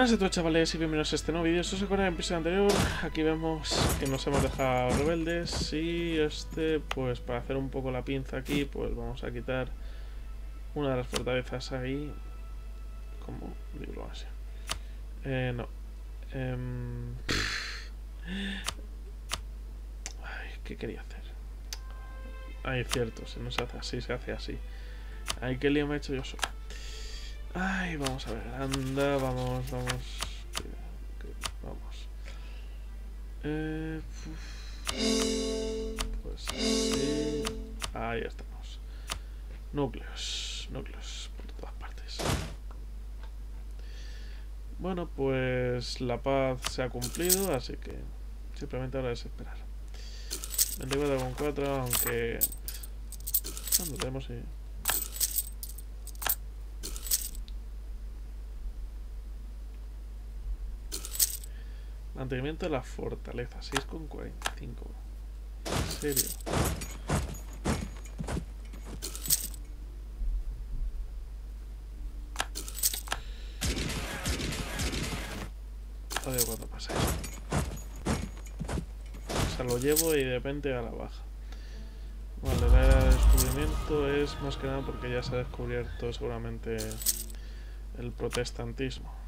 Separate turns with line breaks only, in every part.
Buenas a todos chavales y bienvenidos a este nuevo vídeo. Si os acordáis en el episodio anterior, aquí vemos que nos hemos dejado rebeldes y este, pues para hacer un poco la pinza aquí, pues vamos a quitar una de las fortalezas ahí. como así? Eh, no. Eh, ¿qué quería hacer? Ay, cierto, se nos hace así, se hace así. Ay, qué lío me he hecho yo solo. Ay, vamos a ver, anda, vamos, vamos. Vamos. Eh, pues sí. Ahí estamos. Núcleos, núcleos por todas partes. Bueno, pues la paz se ha cumplido, así que simplemente ahora es esperar. 24 con 4, aunque... ¿Cuándo tenemos? Sí. Mantenimiento de la fortaleza, 6,45. ¿En serio? Odio cuando pasa eso. O sea, lo llevo y de repente a la baja. Vale, la era de descubrimiento es más que nada porque ya se ha descubierto seguramente el protestantismo.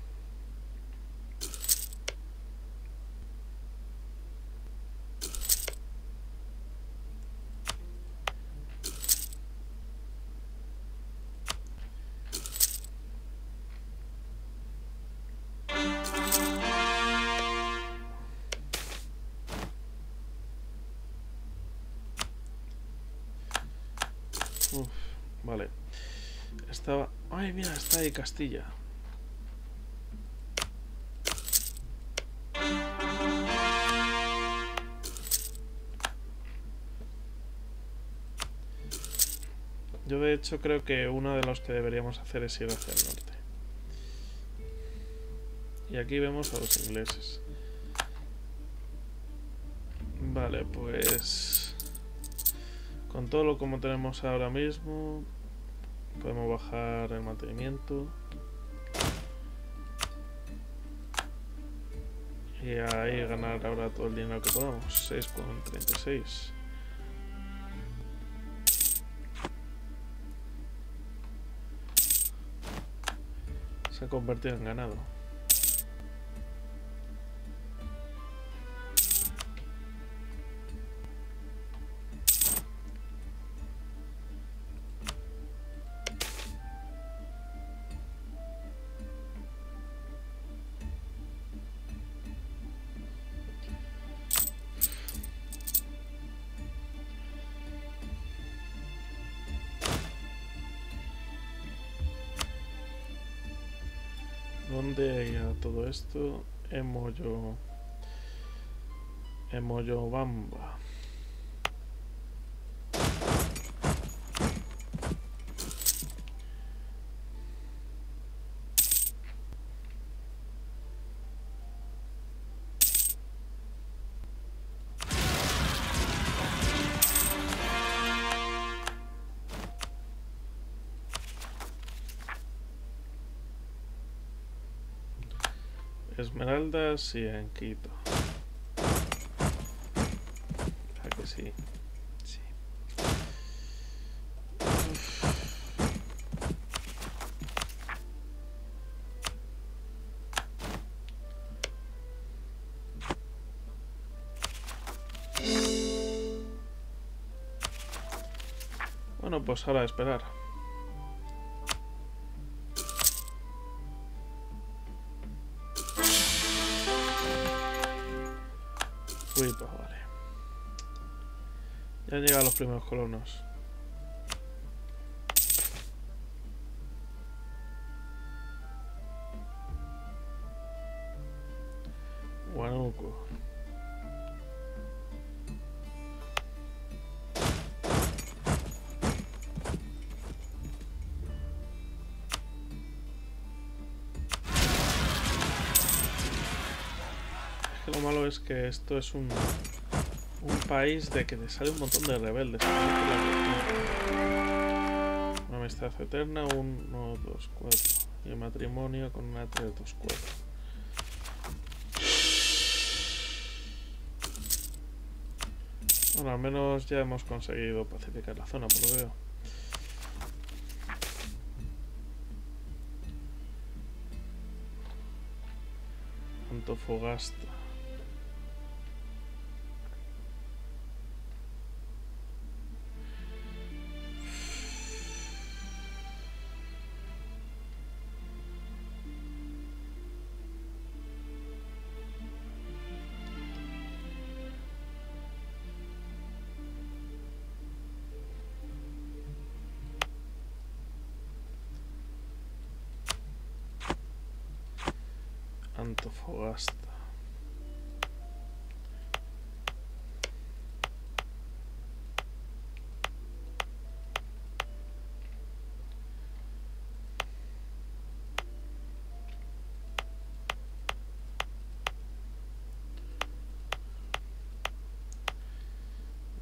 Vale. Estaba... ¡Ay, mira! Está ahí Castilla. Yo de hecho creo que uno de los que deberíamos hacer es ir hacia el norte. Y aquí vemos a los ingleses. Vale, pues... Con todo lo como tenemos ahora mismo, podemos bajar el mantenimiento. Y ahí ganar ahora todo el dinero que podamos. 6,36. Se ha convertido en ganado. ¿Dónde a todo esto? Emoyo. Bamba. Esmeraldas y en Quito. ¿A que sí? Sí. Bueno, pues ahora a esperar. Ya han llegado los primeros colonos. Guanuco. lo malo es que esto es un, un país de que te sale un montón de rebeldes. Una amistad eterna, 1, 2, 4. Y el matrimonio con una 3, 2, 4. Bueno, al menos ya hemos conseguido pacificar la zona, por lo veo. Antofogasta. Antofagasta.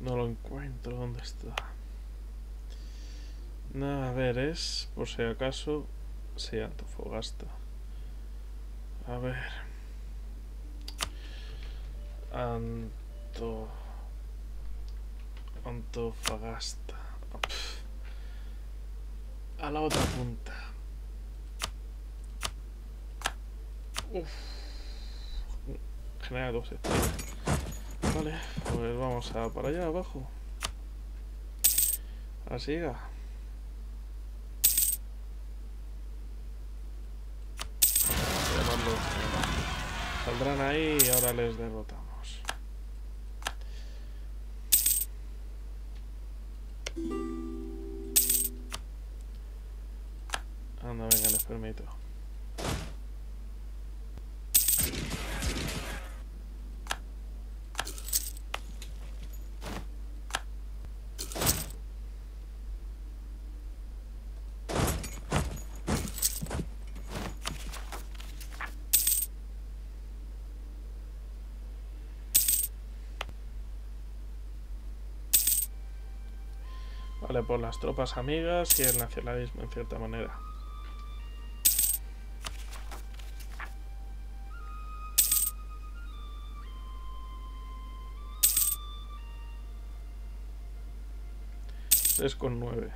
No lo encuentro, ¿dónde está? No, a ver, es, por si acaso, sí, Antofagasta. A ver. Anto... Antofagasta. A la otra punta. Uf. Genera dos estrellas. Vale, pues vamos a para allá abajo. Así. Saldrán ahí y ahora les derrotamos. Anda, venga, les permito. Vale, por las tropas amigas y el nacionalismo en cierta manera. Tres con nueve.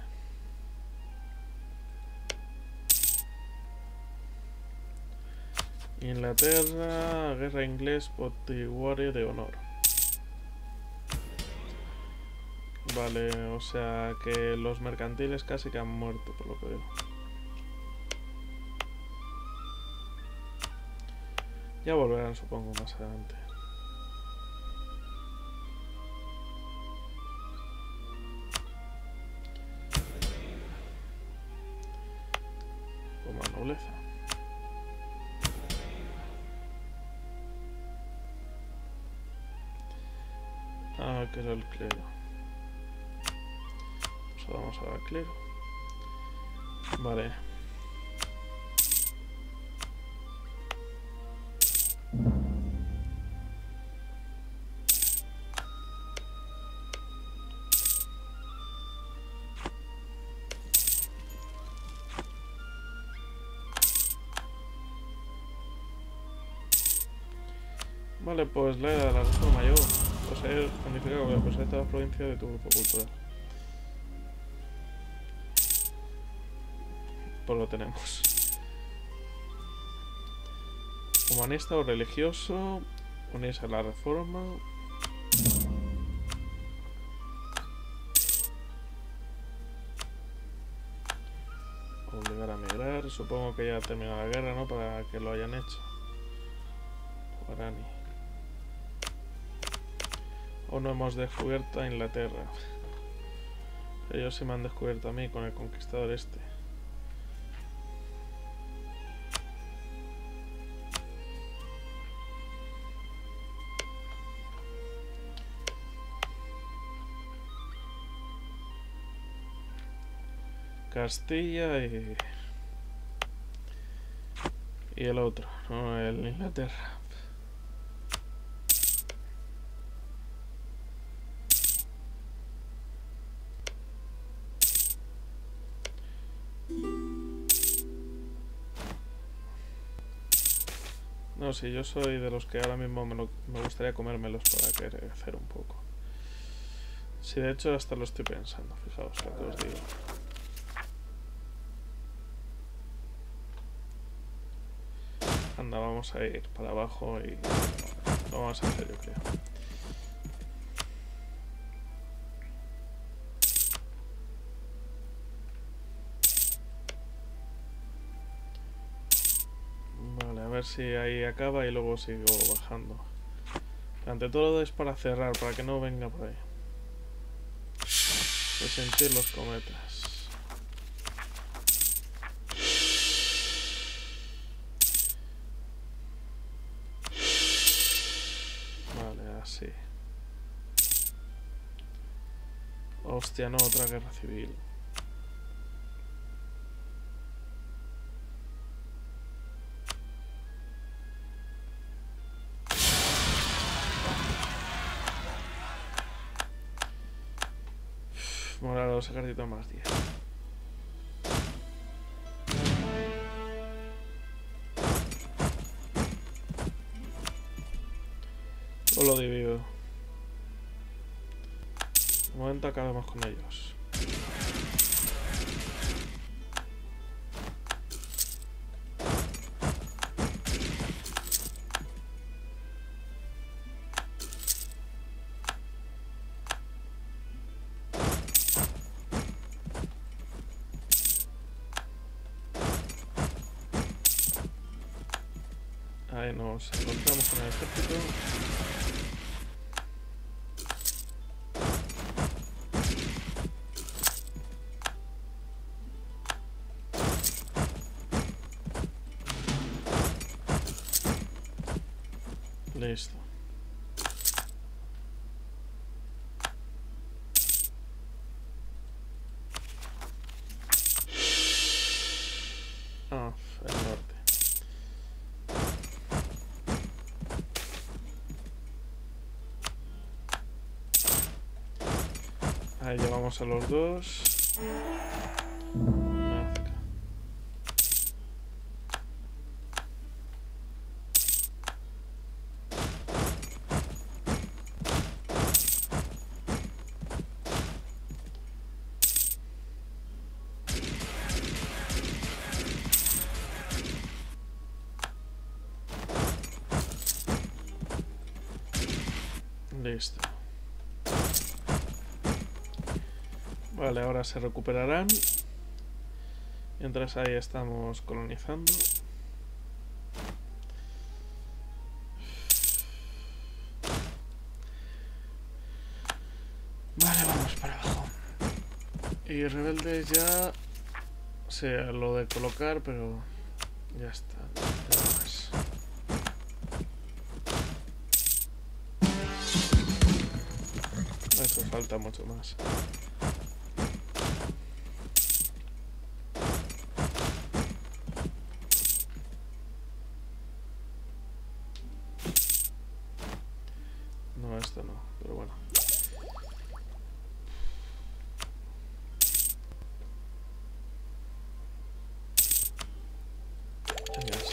Inglaterra, guerra inglés, potiguario de honor. Vale, o sea que los mercantiles casi que han muerto, por lo que veo. Ya volverán, supongo, más adelante. Como nobleza. Ah, que era el clero. Vamos a dar clero. Vale. Vale, pues la la reforma yo. Poseer, unificado, voy a poseer todas provincias de tu grupo cultural. Pues lo tenemos. Humanista o religioso. Unirse a la reforma. Obligar a migrar. Supongo que ya ha terminado la guerra, ¿no? Para que lo hayan hecho. Guarani. O no hemos descubierto a Inglaterra. Ellos sí me han descubierto a mí con el conquistador este. Castilla y... Y el otro, no, el Inglaterra. No, si yo soy de los que ahora mismo me, lo- me gustaría comérmelos para crecer un poco. Si de hecho hasta lo estoy pensando, fijaos lo que os digo. Anda, vamos a ir para abajo y lo vamos a hacer yo creo. Vale, a ver si ahí acaba y luego sigo bajando. Ante todo es para cerrar, para que no venga por ahí. sentir los cometas. Hostia, no, otra guerra civil. A los más 10. Momento acabemos con ellos. Ahí nos encontramos con el ejército. Ahí llevamos a los dos. Nazca. Listo. Ahora se recuperarán. Mientras ahí estamos colonizando. Vale, vamos para abajo. Y rebeldes ya... Sea lo de colocar, pero... Ya está. Eso falta mucho más. No, esto no, pero bueno. Venga, sí,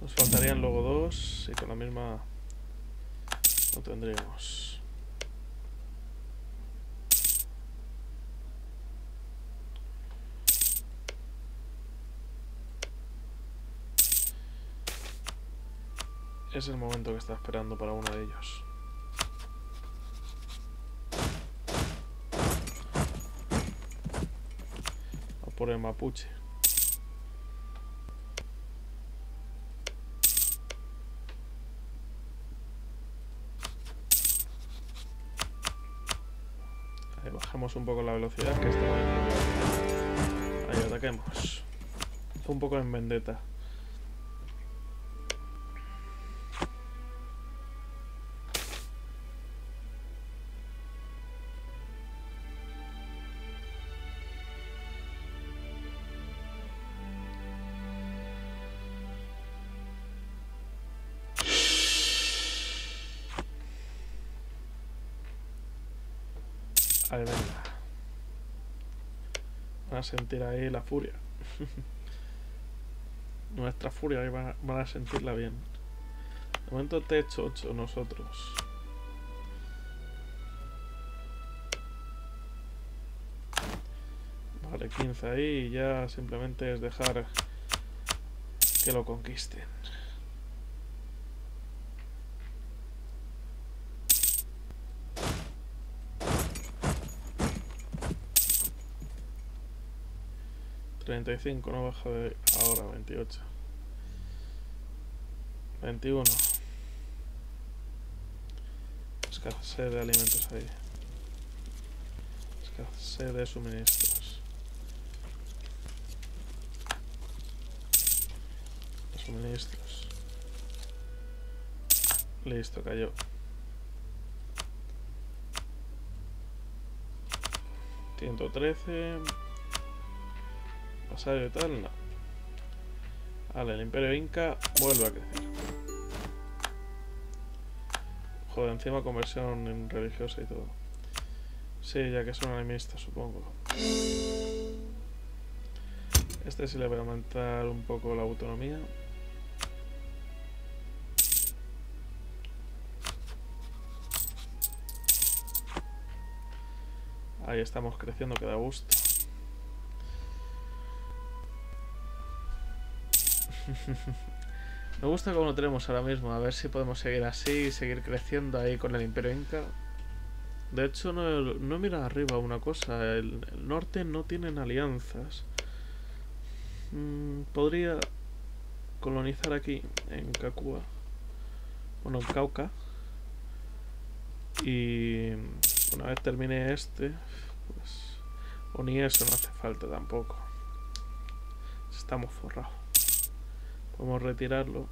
Nos faltarían luego dos y con la misma no tendríamos. Es el momento que está esperando para uno de ellos. A por el mapuche. Ahí bajamos un poco la velocidad que está Ahí ataquemos. Un poco en vendetta. Ahí venga. Van a sentir ahí la furia. Nuestra furia ahí van, van a sentirla bien. De momento techo 8 nosotros. Vale, 15 ahí y ya simplemente es dejar que lo conquisten. Treinta y cinco, no baja de ahora, veintiocho. Veintiuno. Escasez de alimentos ahí. Escasez de suministros. Suministros. Listo, cayó. Ciento trece. Y tal, no. Vale, el Imperio Inca vuelve a crecer. Joder, encima conversión religiosa y todo. Sí, ya que son animistas, supongo. Este sí le voy a aumentar un poco la autonomía. Ahí estamos creciendo que da gusto. Me gusta como lo tenemos ahora mismo. A ver si podemos seguir así seguir creciendo ahí con el Imperio Inca. De hecho, no, mira arriba una cosa. El, el norte no tienen alianzas. Mm, podría colonizar aquí, en Kakua. Bueno, en Cauca. Y una vez termine este, pues... O ni eso no hace falta tampoco. Estamos forrados. Podemos retirarlo.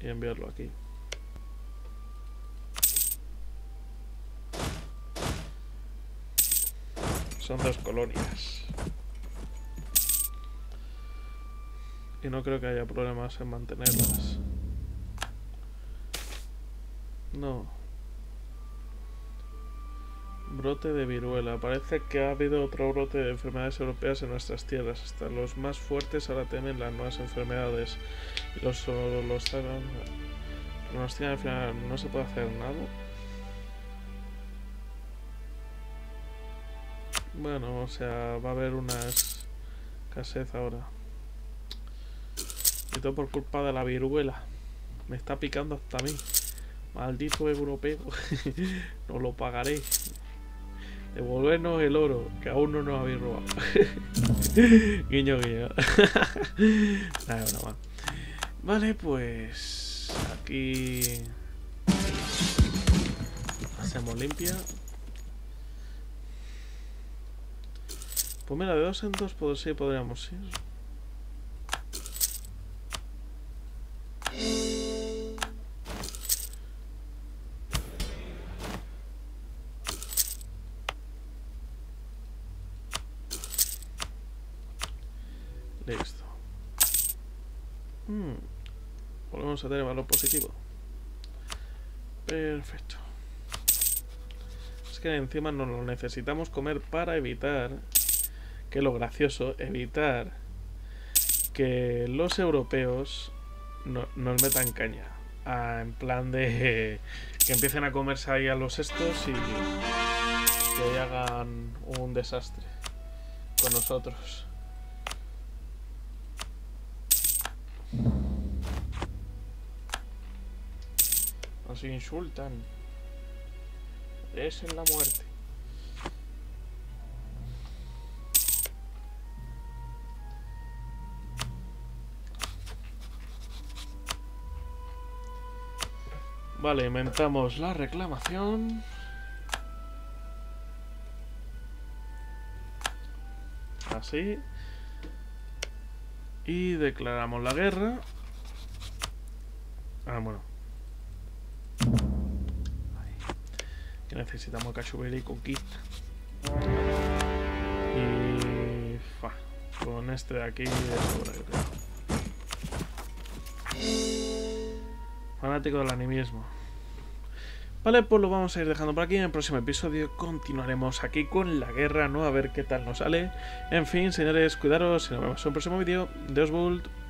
Y enviarlo aquí. Son dos colonias. Y no creo que haya problemas en mantenerlas. No. Brote de viruela. Parece que ha habido otro brote de enfermedades europeas en nuestras tierras. Hasta los más fuertes ahora temen las nuevas enfermedades. Los los pronostican al final no se puede hacer nada. Bueno, o sea, va a haber una escasez ahora. Y todo por culpa de la viruela. Me está picando hasta mí. Maldito europeo. no lo pagaré. Devolvernos el oro, que aún no nos habéis robado. guiño, guiño. Nada. Vale, pues. Aquí. Hacemos limpia. Pues mira, de dos en dos pues sí podríamos ir. A tener valor positivo. Perfecto. Es que encima no lo necesitamos comer para evitar que lo gracioso, evitar que los europeos no, nos metan caña. Ah, en plan de que empiecen a comerse ahí a los estos y que hagan un desastre con nosotros. Nos insultan. Es en la muerte. Vale, inventamos la reclamación. Así. Y declaramos la guerra. Ah, bueno. Necesitamos cachubel y conquista. Y... Fa, con este de aquí. Fanático del animismo. Vale, pues lo vamos a ir dejando por aquí. En el próximo episodio continuaremos aquí con la guerra, ¿no? A ver qué tal nos sale. En fin, señores, cuidaros y nos vemos en un próximo vídeo. De Oswald.